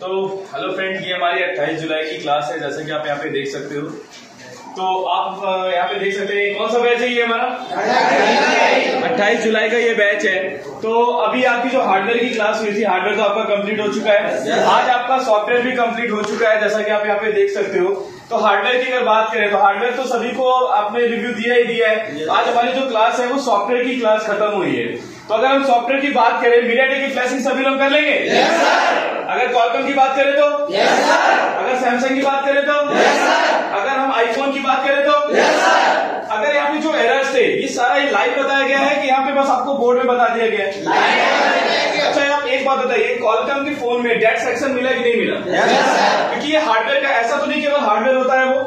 तो hello friend ये हमारी 28 जुलाई की क्लास है, जैसे कि आप यहाँ पे देख सकते हो। तो आप यहाँ पे देख सकते हैं कौन सा बैच है ये हमारा? 28 जुलाई का ये बैच है। तो अभी आपकी जो हार्डवेयर की क्लास हुई थी हार्डवेयर तो आपका कंप्लीट हो चुका है। आज आपका सॉफ्टवेयर भी कंप्लीट हो चुका है, जैसा कि आप यहाँ पे देख सकते हो। तो हार्डवेयर की अगर बात करें तो हार्डवेयर तो सभी को आपने रिव्यू दिया ही दिया है। आज हमारी जो क्लास है, वो सॉफ्टवेयर की क्लास खत्म हुई है। तो अगर हम सॉफ्टवेयर की बात करें मीडिया की फ्लैशिंग सभी लोग कर लेंगे? Yes, अगर कॉलकम की बात करें तो? Yes, अगर सैमसंग की बात करें तो? Yes, अगर हम आईफोन की बात करें तो? Yes, अगर यहाँ पे जो एरर्स थे ये सारा ये लाइव बताया गया है कि यहाँ पे बस आपको बोर्ड में बता दिया गया है। अच्छा आप एक बात बताइए कॉलकम के फ़ोन में डेट सेक्शन मिला कि नहीं मिला? क्योंकि ये हार्डवेयर का ऐसा तो नहीं केवल हार्डवेयर होता है वो?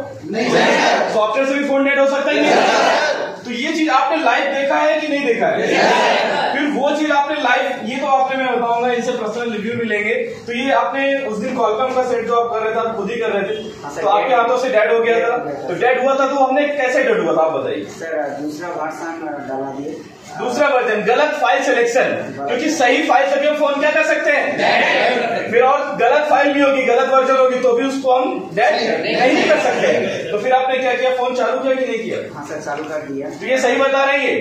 सॉफ्टवेयर से भी फ़ोन डेट हो सकता है तो ये चीज़ आपने लाइव देखा है कि नहीं देखा है? फिर वो चीज़ आपने लाइव ये तो आपने मैं बताऊँगा इनसे पर्सनल रिव्यू भी लेंगे तो ये आपने उस दिन कॉलकम का सेट जो आप कर रहे थे आप खुद ही कर रहे थे। तो आपके हाथों से डेड हो गया था। तो डेड हुआ था तो हमने कैसे डेड हुआ था आप बताइए? सर दूसरा डाला दूसरा वर्जन गलत फ़ाइल सिलेक्शन क्योंकि सही फ़ाइल से भी हम फ़ोन क्या कर सकते हैं गलत फ़ाइल भी होगी गलत वर्जन होगी तो भी उसको हम डेट नहीं कर सकते। तो फिर आपने क्या किया? फ़ोन चालू किया कि नहीं किया? हाँ सर चालू कर दिया। तो ये सही बता रहे है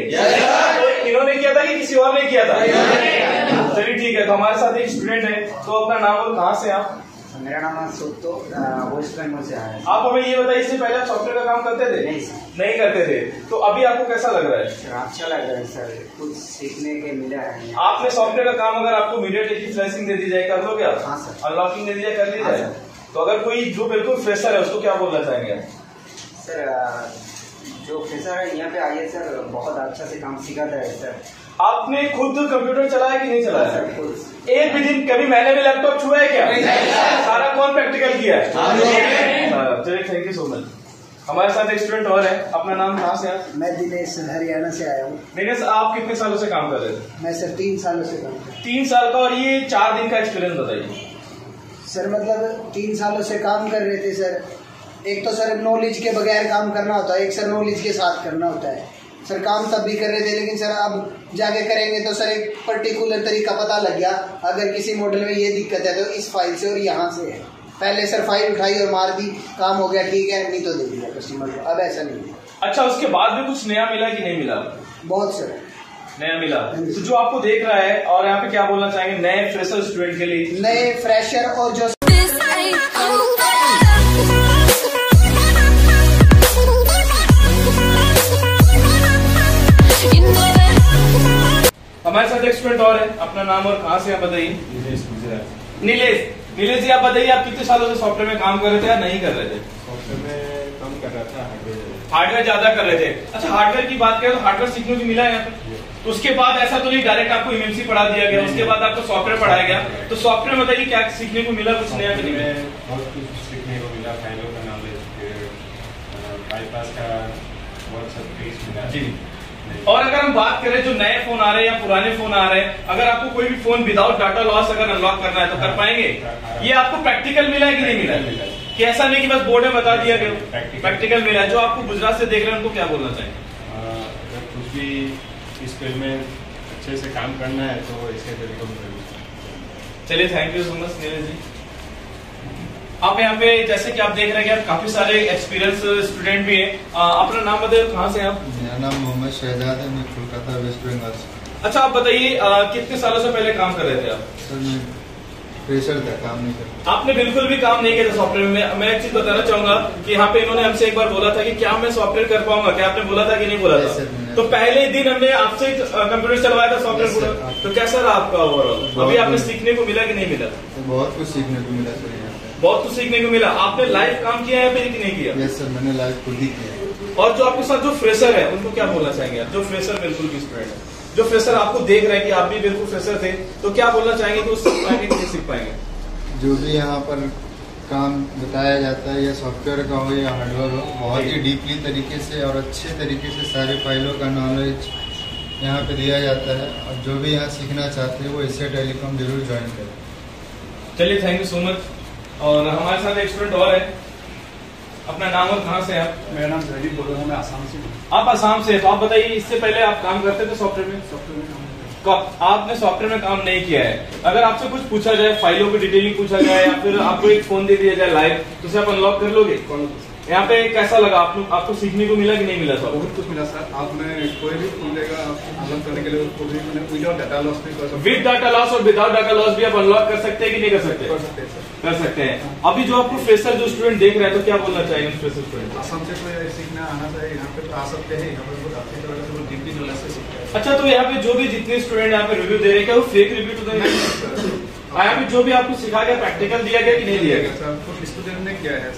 तो इन्होंने किया था कि किसी और ने किया था? चलिए ठीक है तो हमारे साथ एक स्टूडेंट है तो अपना नाम और कहाँ से आप? मेरा नाम है सुप्तो वेस्ट बंगाल से आया है। आप हमें ये बताइए इससे पहले आप सॉफ्टवेयर का काम करते थे? नहीं सर। नहीं करते थे। तो अभी आपको कैसा लग रहा है? सर अच्छा लग रहा है सर। कुछ सीखने के मिला है। आपने सॉफ्टवेयर का काम अगर आपको मीडिया फ्लैशिंग दे दी जाए कर लोगे आप? हाँ, सर। अनलॉकिंग दे दी जाए कर ली हाँ, जाए? तो अगर कोई जो बिल्कुल फ्रेशर है उसको क्या बोलना चाहेंगे? सर जो प्रोफेसर है यहाँ पे आइए सर बहुत अच्छा से काम सिखाता है सर। आपने खुद कंप्यूटर चलाया कि नहीं चलाया? सर एक भी दिन कभी मैंने भी लैपटॉप छुआ है क्या? सारा कौन प्रैक्टिकल किया है? हाँ, चलिए थैंक यू सो मच हमारे साथ एक स्टूडेंट और है। अपना नाम कहाँ से आप मैं दिनेश हरियाणा से आया हूँ। दिनेश आप कितने सालों से काम कर रहे थे मैं सर तीन सालों से काम कर रहा तीन साल का और ये चार दिन का एक्सपीरियंस बताइए। सर मतलब तीन सालों से काम कर रहे थे सर। एक तो सर नॉलेज के बगैर काम करना होता है एक सर नॉलेज के साथ करना होता है। सर काम तब भी कर रहे थे लेकिन सर अब जाके करेंगे तो सर एक पर्टिकुलर तरीका पता लग गया। अगर किसी मॉडल में ये दिक्कत है तो इस फ़ाइल से और यहाँ से है। पहले सर फ़ाइल उठाई और मार दी काम हो गया ठीक है नहीं तो दे दिया कस्टमर को। अब ऐसा नहीं है। अच्छा उसके बाद भी कुछ नया मिला कि नहीं मिला? बहुत सर। नया मिला। तो जो आपको देख रहा है और यहाँ पे क्या बोलना चाहेंगे नए फ्रेशर स्टूडेंट के लिए? नए फ्रेशर और जो हमारे साथ एक स्टूडेंट और है अपना नाम और कहाँ से आप बताइए? नीलेश नीलेश। नीलेश जी आप बताइए आप कितने सालों से सॉफ्टवेयर में काम कर रहे थे या नहीं कर रहे थे? सॉफ्टवेयर में कर रहा था हार्डवेयर ज़्यादा। कर रहे थे। अच्छा हार्डवेयर की बात करें तो हार्डवेयर सीखने को मिला है तो उसके बाद ऐसा तो नहीं डायरेक्ट आपको इमेंसी पढ़ा दिया गया उसके बाद आपको सॉफ्टवेयर पढ़ाया गया। तो सॉफ्टवेयर में बताइए क्या सीखने को मिला कुछ नया बहुत कुछ सीखने को मिला फाइलों का नॉलेज बाईपास का बहुत सब मिला जी। और अगर हम बात करें जो नए फ़ोन आ रहे हैं या पुराने फ़ोन आ रहे हैं अगर आपको कोई भी फ़ोन विदाउट डाटा लॉस अगर अनलॉक करना है तो कर पाएँगे? ये आपको प्रैक्टिकल मिला है कि नहीं मिला? है कि ऐसा नहीं कि बस बोर्ड में बता दिया गया प्रैक्टिकल मिला है। जो आपको गुजरात से देख रहे हैं उनको क्या बोलना चाहिए? कुछ भी इस फ़ील्ड में अच्छे से काम करना है तो इसके तरीकों सीखना। चलिए thank you so much Neeraj ji. आप यहाँ पे जैसे कि आप देख रहे हैं कि आप काफ़ी सारे एक्सपीरियंस स्टूडेंट भी हैं। अपना नाम बताइए कहाँ से आप? मेरा नाम मोहम्मद शहजाद है मैं कोलकाता वेस्ट बंगाल से। अच्छा आप बताइए कितने सालों से पहले काम कर रहे थे आप? सर मैं प्रेशर था काम नहीं करता। आपने बिल्कुल भी काम नहीं किया था सॉफ्टवेयर में। मैं एक चीज़ बताना चाहूँगा कि यहाँ पे इन्होंने हमसे एक बार बोला था कि क्या मैं सॉफ्टवेयर कर पाऊँगा? क्या आपने बोला था कि नहीं बोला था? तो पहले दिन हमने आपसे कंप्यूटर चलवाया था सॉफ्टवेयर पूरा। तो कैसा रहा आपका ओवरऑल अभी आपने सीखने को मिला कि नहीं मिला? बहुत कुछ सीखने को मिला सर बहुत कुछ सीखने को मिला। आपने लाइव काम किया है कि नहीं किया? यस सर मैंने लाइव खुद ही किया। और जो आपके साथ जो फ्रेशर है उनको क्या बोलना चाहेंगे आप? जो फ्रेशर बिल्कुल भी स्टूडेंट है? जो फ्रेशर आपको देख रहे हैं कि आप भी बिल्कुल फ्रेशर थे तो क्या बोलना चाहेंगे कि वो सीख पाएँगे नहीं सीख पाएँगे जो भी यहाँ पर काम बताया जाता है या सॉफ्टवेयर का हो या हार्डवेयर हो बहुत ही डीपली तरीके से और अच्छे तरीके से सारे फाइलों का नॉलेज यहाँ पे दिया जाता है। और जो भी यहाँ सीखना चाहते हैं वो इससे टेलीकॉम ज़रूर ज्वाइन करें। चलिए थैंक यू सो मच और हमारे साथ एक स्टूडेंट और है। अपना नाम और कहाँ से हैं आप? मेरा नाम जयदीप बोल रहा हूँ मैं आसाम से आप आसाम से हैं, तो आप बताइए इससे पहले आप काम करते थे सॉफ्टवेयर में? सॉफ्टवेयर में काम आपने सॉफ्टवेयर में काम नहीं किया है। अगर आपसे कुछ पूछा जाए फाइलों की डिटेलिंग पूछा जाए या फिर आपको एक फ़ोन दे दिया जाए लाइव तो उसे आप अनलॉक कर लोगे? कौन? यहाँ पे कैसा लगा? आप लोग आपको सीखने को मिला कि नहीं मिला सर? बहुत कुछ मिला सर। आपने कोई भी खुलेगा अनलॉक करने के लिए उसको भी मैंने विदाउट डाटा लॉस भी कर सकते विद डाटा लॉस और विदाउट डाटा लॉस भी आप अनलॉक कर सकते हैं कि नहीं कर सकते? कर सकते हैं कर सकते हैं। अभी जो आपको फ्रेशर जो स्टूडेंट देख रहे हैं तो क्या बोलना चाहिए फ्रेशर स्टूडेंट आसाम से सीखना आना चाहिए। यहाँ पे तो आ सकते हैं। यहाँ पे अच्छी तरह से डीपली नॉलेज से सीखते हैं। अच्छा तो यहाँ पे जो भी जितने स्टूडेंट यहाँ पे रिव्यू दे रहे हैं क्या वो फेक रिव्यू तो नहीं हाँ, यहाँ पे जो भी आपको सिखा गया प्रैक्टिकल दिया गया कि नहीं दिया गया? सर स्टूडेंट ने किया है।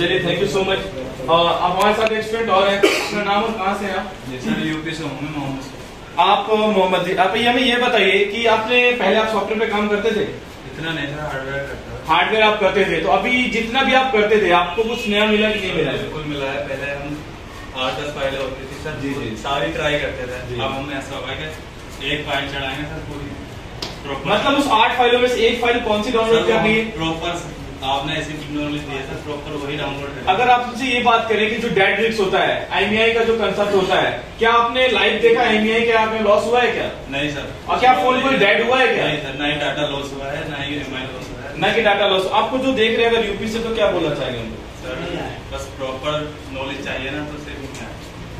चलिए थैंक यू सो मच आप हमारे साथ एक स्टूडेंट और है। अपना नाम और कहाँ से हैं आप? सर यूपी से हूँ मैं मोहम्मद से। आप मोहम्मद जी आप ये हमें ये बताइए कि आपने पहले आप सॉफ्टवेयर पे काम करते थे? इतना नहीं सर हार्डवेयर करता हार्डवेयर आप करते थे तो अभी जितना भी आप करते थे आपको कुछ नया मिला कि नहीं मिला? बिल्कुल मिला है पहले हम आठ दस फाइलें होती थी सर जी, जी। सारी ट्राई करते थे। अब हमने ऐसा होगा कि एक फ़ाइल चढ़ाएँगे सर पूरी। मतलब उस आठ फाइलों में से एक फ़ाइल कौन सी डाउनलोड करनी है? प्रॉपर आपने ऐसी टेक्नोलॉजी दी है प्रॉपर वही डाउनलोड अगर आप मुझसे ये बात करें कि जो डेड रिक्स होता है आईमीआई का जो कंसेप्ट होता है क्या आपने लाइव देखा आईमीआई क्या आपने लॉस हुआ है क्या? नहीं सर। और क्या फ़ोन कोई डेड हुआ है क्या? नहीं सर ना ही डाटा लॉस हुआ है ना ही एम लॉस हुआ है। न कि डाटा लॉस आपको जो देख रहे हैं अगर यूपी से तो क्या बोलना चाहेंगे उनको? सर बस प्रॉपर नॉलेज चाहिए ना तो सिर्फ़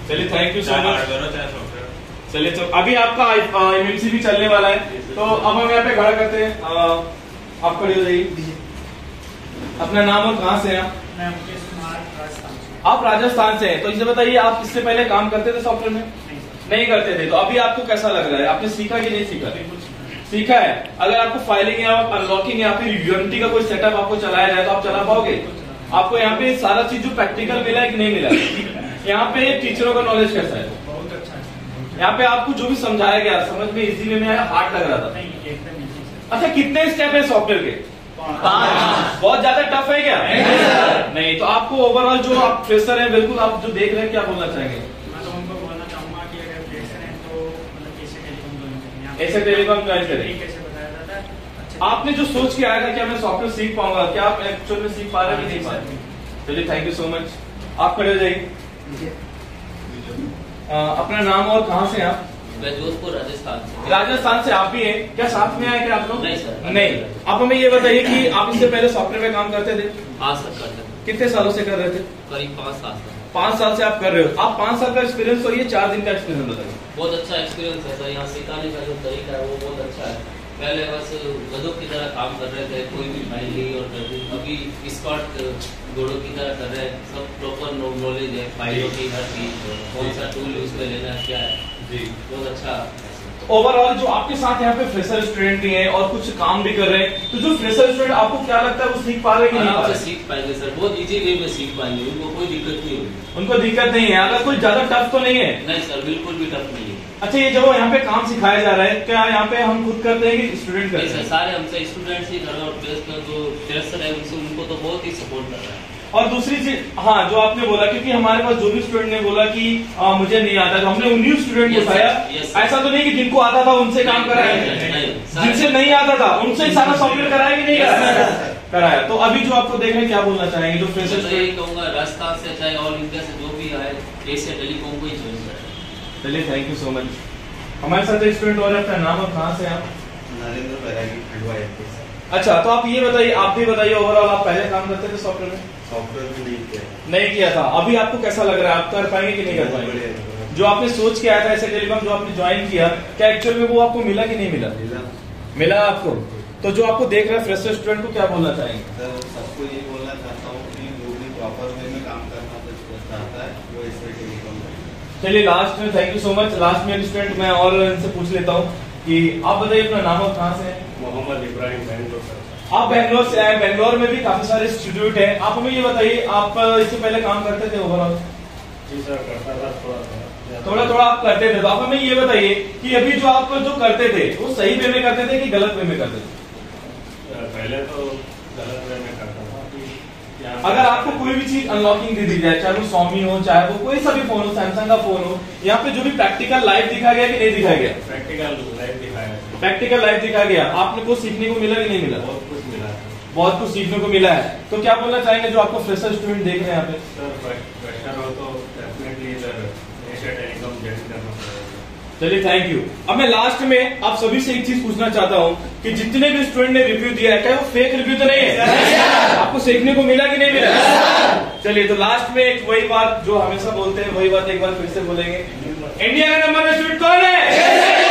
चलिए thank you so much hardware चाहे सॉफ्टवेयर चलिए तो अभी आपका एमएमसी भी चलने वाला है। तो अब हम यहाँ पे खड़ा करते हैं। आप खड़े हो जाइए। अपना नाम और कहाँ से हैं आप? राजस्थान से। हैं तो इसे बताइए आप इससे पहले काम करते थे सॉफ्टवेयर में? नहीं नहीं करते थे तो अभी आपको कैसा लग रहा है? आपने सीखा कि नहीं सीखा? सीखा है। अगर आपको फाइलिंग या अनलॉकिंग या फिर यूनिटी का कोई सेटअप आपको चलाया जाए तो आप चला पाओगे? आपको यहाँ पे सारा चीज़ जो प्रैक्टिकल मिला है कि नहीं मिला यहाँ पे टीचरों का नॉलेज कैसा है? बहुत अच्छा यहाँ पे आपको जो भी समझाया गया समझ में इजी वे में हार्ड लग रहा था। अच्छा कितने स्टेप है सॉफ्टवेयर के? पाँच बहुत ज़्यादा टफ है क्या? नहीं तो आपको ओवरऑल जो आप फ्रेशर हैं बिल्कुल आप जो देख रहे हैं क्या बोलना चाहेंगे? मैं तो उनको बोलना चाहूँगा कि अगर फ्रेशर हैं तो मतलब कैसे टेलीकॉम ज्वाइन करें ऐसे टेलीकॉम ज्वाइन करें। नहीं कैसे बताया जाता है अच्छे। आपने जो सोच के आया था कि मैं सॉफ्टवेयर सीख पाऊँगा क्या आप एक्चुअल में सीख पा रहे कि नहीं पा रहे? चलिए थैंक यू सो मच आप खड़े हो जाइए। अपना नाम और कहाँ से हैं आप? मैं जोधपुर राजस्थान से। राजस्थान से आप भी हैं। क्या साथ में आए क्या आप लोग? नहीं, सर। नहीं। आप हमें ये बताइए कि आप इससे पहले सॉफ्टवेयर में काम करते थे? हाँ सर करते कितने सालों से कर रहे थे? करीब पाँच साल से। पाँच साल से आप कर रहे हो। आप पाँच साल का एक्सपीरियंस और ये चार दिन का एक्सपीरियंस बताइए। बहुत अच्छा एक्सपीरियंस है सर। यहाँ सिखाने का जो तरीका है वो बहुत अच्छा है। पहले बस गधों की तरह काम कर रहे थे कोई भी फ़ाइल नहीं और अभी स्कॉट घोड़ों की तरह कर रहे हैं। सब प्रॉपर नॉलेज है फाइलों की हर चीज़ कौन सा टूल यूज़ में लेना क्या है। बहुत अच्छा। ओवरऑल जो आपके साथ यहाँ पे फ्रेशर स्टूडेंट भी हैं और कुछ काम भी कर रहे हैं तो जो फ्रेशर स्टूडेंट आपको क्या लगता है वो सीख पा रहे हैं कि नहीं पा रहे? सीख पाएँगे सर। बहुत इजी वे में सीख पाएँगे। उनको कोई दिक्कत नहीं होगी। उनको दिक्कत नहीं है। अगर कोई ज़्यादा टफ तो नहीं है? नहीं सर बिल्कुल भी टफ नहीं है। अच्छा ये जब यहाँ पे काम सिखाया जा रहा है क्या यहाँ पे हम खुद करते हैं कि स्टूडेंट करते हैं? सारे हमसे स्टूडेंट्स ही कर रहे हैं और जो फ्रेशर है उनसे उनको तो बहुत ही सपोर्ट कर रहा है। और दूसरी चीज़ हाँ जो आपने बोला क्योंकि हमारे पास जो भी स्टूडेंट ने बोला कि आ, मुझे नहीं आता। तो हमने उन्हीं स्टूडेंट को sir. ऐसा तो नहीं कि जिनको आता था उनसे काम कराया। जिनसे नहीं आता था उनसे ही सारा सॉफ्टवेयर कराया कि नहीं कराया? कराया। तो अभी जो आपको देख रहे हैं क्या बोलना चाहेंगे? जो फ्रेशर तो यही कहूँगा राजस्थान से चाहे ऑल इंडिया से जो भी आए एशिया टेलीकॉम को ही ज्वाइन करें। चलिए थैंक यू सो मच हमारे साथ एक स्टूडेंट और है अपना नाम और कहाँ से आप? नरेंद्र बैरागी खंडवा से। अच्छा तो आप ये बताइए आप भी बताइए ओवरऑल आप पहले काम करते थे सॉफ्टवेयर में? सॉफ्टवेयर भी नहीं किया। नहीं किया था। अभी आपको कैसा लग रहा है? आप कर पाएँगे कि नहीं कर पाएँगे? जो आपने सोच के आया था ऐसे टेलीकॉम जो आपने ज्वाइन किया क्या एक्चुअल में वो आपको मिला कि नहीं मिला? मिला। मिला आपको? तो जो आपको देख रहे हैं फ्रेशर स्टूडेंट को क्या बोलना चाहेंगे? सर सबको ये बोलना चाहता हूँ कि जो भी प्रॉपर वे में काम करना चाहता है वो इसमें टेलीकॉम चलिए लास्ट में thank you so much last में स्टूडेंट मैं और इनसे पूछ लेता हूँ। कि आप बताइए अपना नाम और कहाँ से हैं? मोहम्मद इब्राहिम बैंगलोर से। आप बैंगलोर से आए बैंगलोर में भी काफ़ी सारे इंस्टीट्यूट हैं। आप हमें ये बताइए आप इससे पहले काम करते थे ओवरऑल जी सर करता था थोड़ा थोड़ा। थोड़ा थोड़ा आप करते थे। तो आप हमें ये बताइए कि अभी जो आप जो करते थे वो सही वे में करते थे कि गलत वे में करते थे? पहले तो गलत वे में करता अगर आपको कोई भी चीज़ अनलॉकिंग दे दी जाए चाहे वो स्वामी हो चाहे वो कोई सा भी फ़ोन हो सैमसंग का फ़ोन हो यहाँ पे जो भी प्रैक्टिकल लाइफ दिखा गया कि नहीं दिखा गया? प्रैक्टिकल लाइफ दिखाया प्रैक्टिकल लाइफ दिखा गया। आपने कुछ सीखने को मिला कि नहीं मिला? बहुत कुछ मिला। बहुत कुछ सीखने को मिला है। तो क्या बोलना चाहेंगे जो आपको फ्रेशर स्टूडेंट देख रहे हैं यहाँ पे? सर फ्रेशर हो तो चलिए थैंक यू अब मैं लास्ट में आप सभी से एक चीज़ पूछना चाहता हूँ कि जितने भी स्टूडेंट ने रिव्यू दिया है क्या वो फेक रिव्यू तो नहीं है? आपको सीखने को मिला कि नहीं मिला? चलिए तो लास्ट में एक वही बात जो हमेशा बोलते हैं वही बात एक बार फिर से बोलेंगे। इंडिया का नंबर